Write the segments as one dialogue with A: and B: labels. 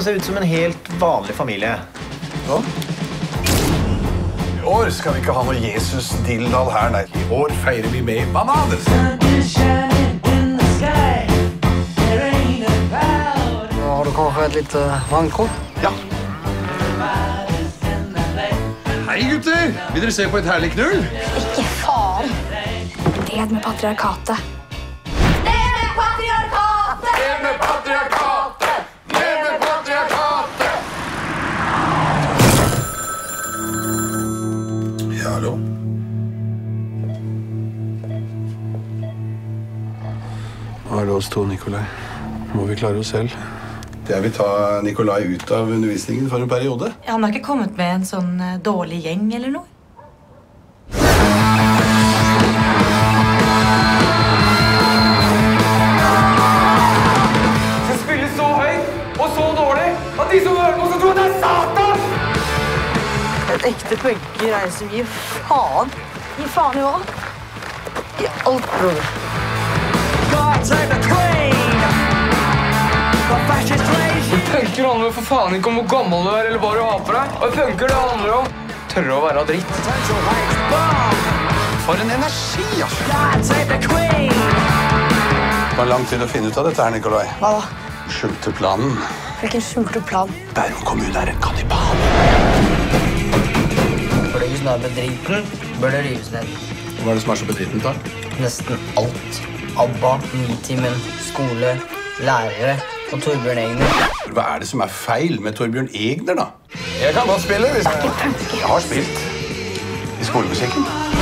A: å se ut som en helt vanlig familie.
B: I år skal vi ikke ha noe Jesus-dilldall her, nei. I år feirer vi med bananer.
C: Har du kanskje et lite vannkort?
B: Ja. Hei, gutter! Vil dere se på et herlig knull?
D: Ikke faen! Ned med patriarkatet.
B: Hallo?
E: Nå er det oss to, Nikolai. Må vi klare oss selv?
B: Jeg vil ta Nikolai ut av undervisningen for en periode.
F: Han har ikke kommet med en sånn eh, dårlig gjeng eller noe?
G: som spiller så høyt og så dårlig at de som hører på, skal tro at det er Satan!
C: Et ekte punker er en som gir faen.
D: Gir faen i hva?
C: I alt, bror.
G: Punker handler for faen ikke om hvor gammel du er eller hva du har på deg. Og punker det handler om tørre å være dritt.
B: For en energi, altså! Det var lang tid å finne ut av dette her, Nikolai.
C: Hva da?
B: Skjulte planen.
D: Hvilken skjulte plan?
B: Bærum kommune er en kannibal.
C: Fløyes er med driten, bør det rives ned.
E: Hva er det som er så bedritent, da?
C: Nesten alt. ABBA, Nitimen, skole, lærere og Torbjørn Egner.
B: Hva er det som er feil med Torbjørn Egner, da? Jeg kan godt spille. hvis jeg... Jeg har spilt i skolemusikken.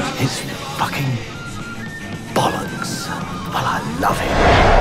A: His fucking bollocks. Well, I love him.